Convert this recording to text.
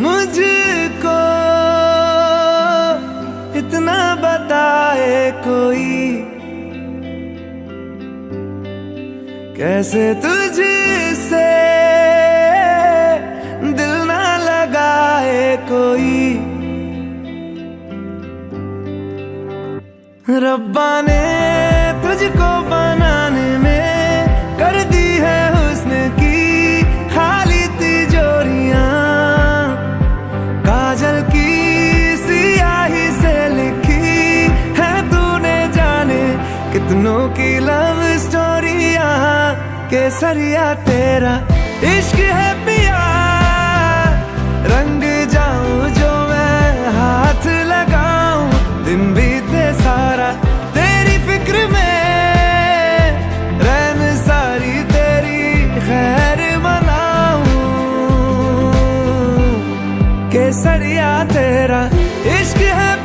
मुझको इतना बताए कोई। कैसे तुझसे दिल ना लगाए कोई। रब्बा ने तुझको बनाने में कितनों की लव स्टोरी यहाँ, केसरिया तेरा इश्क है पिया। रंग जाऊँ जो मैं हाथ लगाऊँ, दिन बीते सारा तेरी फ़िक्र में। रैन सारी तेरी खैर मनाऊं। केसरिया तेरा इश्क है